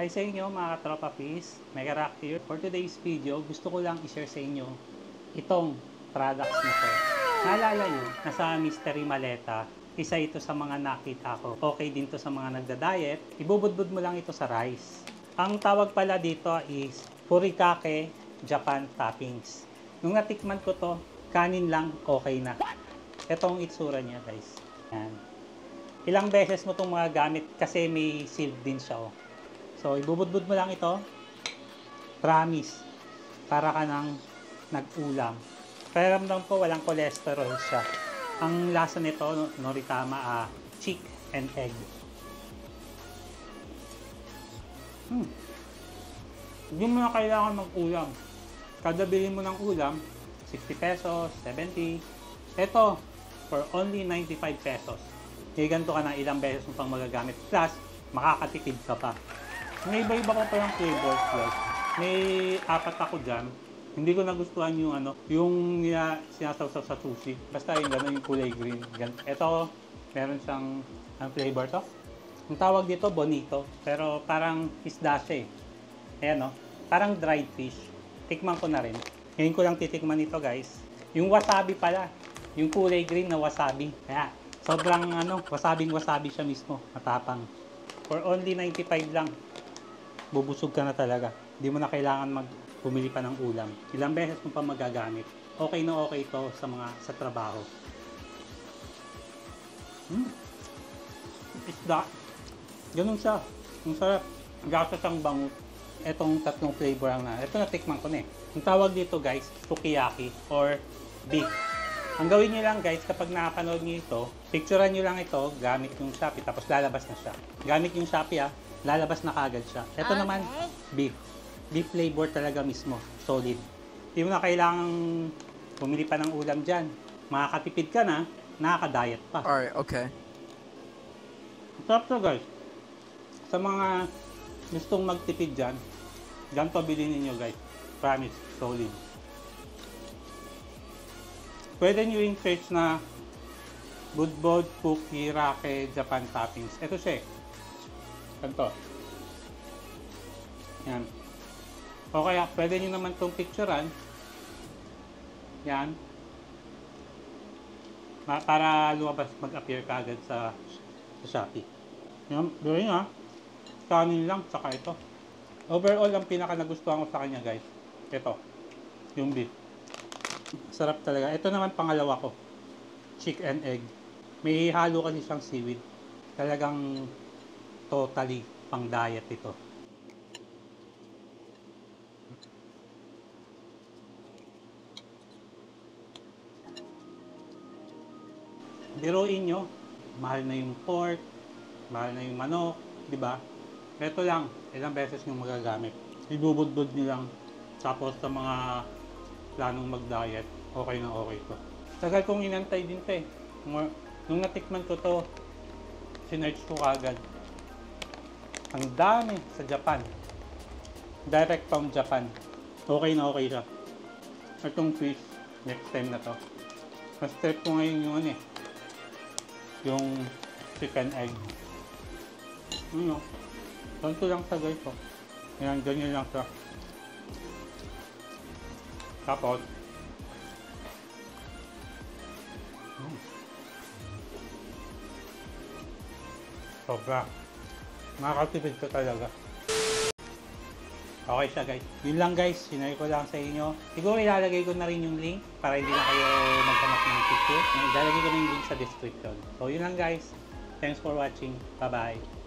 Hi sa inyo mga katropa peace, Mega Rock here. For today's video, gusto ko lang i-share sa inyo itong products na to. Naalala nyo, nasa Mystery Maleta, isa ito sa mga nakita ko. Okay din to sa mga nagda-diet. Ibubudbud mo lang ito sa rice. Ang tawag pala dito is Furikake Japan Toppings. Nung natikman ko to, kanin lang okay na. Ito ang itsura niya guys. Yan. Ilang beses mo itong mga gamit kasi may sealed din siya. Oh. So, ibubudbud mo lang ito. Promise. Para ka nang nag-ulam. Pakiramdam ko walang cholesterol siya. Ang lasa nito, no- Noritama, ah, chick and egg. Hmm. Hindi mo na kailangan mag-ulam. Kada bili mo ng ulam, 60 pesos, 70. Ito, for only 95 pesos. May ganito ka na ilang beses mo pang magagamit. Plus, makakatipid ka pa. May iba-iba ko pa yung flavors, guys. May apat ako dyan. Hindi ko nagustuhan yung ano, yung nila sinasawsaw sa sushi. Basta yung gano'n yung kulay green. Gan Ito, meron siyang ang flavor to. Ang tawag dito, bonito. Pero parang isda siya eh. Ayan no, parang dried fish. Tikman ko na rin. Ngayon ko lang titikman ito guys. Yung wasabi pala. Yung kulay green na wasabi. Kaya, sobrang ano, wasabing wasabi siya mismo. Matapang. For only 95 lang. Bubusog ka na talaga. Hindi mo na kailangan mag bumili pa ng ulam. Ilang beses mo pa magagamit. Okay na okay ito sa mga sa trabaho. Hmm. Isda. Ganun siya. Ang sarap. Gasa siyang bango. Etong tatlong flavor ang na. Ito natikman ko na eh. Ang tawag dito guys, sukiyaki or beef. Ang gawin nyo lang guys, kapag nakapanood nyo ito, picturean nyo lang ito gamit yung Shopee, tapos lalabas na siya. Gamit yung Shopee ah, lalabas na kagad siya. Ito naman, beef. Beef flavor talaga mismo. Solid. Hindi mo na kailangang bumili pa ng ulam dyan. Makakatipid ka na, nakaka-diet pa. Alright, okay. Sarap to guys. Sa mga gustong magtipid dyan, ganito bilhin ninyo guys. Promise, solid. Pwede nyo yung search na Budbod Cookie Rake Japan Toppings. Ito siya eh. Ganito. Yan. O kaya, pwede nyo naman itong picturean. Yan. Para lumabas, mag-appear ka agad sa, sa Shopee. Yan, gawin nga. Kanin lang, saka ito. Overall, ang pinaka nagustuhan ko sa kanya guys, ito. Yung beef. Sarap talaga. Ito naman pangalawa ko. Chick and egg. May halo kasi siyang seaweed. Talagang totally pang diet ito. Biruin nyo, mahal na yung pork, mahal na yung manok, di ba? Ito lang, ilang beses nyo magagamit. Ibubudbud nyo lang. Tapos sa mga planong mag-diet, okay na okay to. Tagal kong inantay din to eh. Nung, natikman ko to, sinerch ko kagad. Ang dami sa Japan. Direct from Japan. Okay na okay siya. Itong fish, next time na to. Mas trip ko ngayon yung ano eh. Yung chicken egg. Ano? Ganito lang sa guys ko. Yan, ganyan lang siya. Tapos, mm. sobra. Makakatipid ka talaga. Okay siya guys. Yun lang guys, sinay ko lang sa inyo. Siguro ilalagay ko na rin yung link para hindi na kayo maghanap ng picture. Ilalagay ko na yung link sa description. So yun lang guys. Thanks for watching. Bye-bye.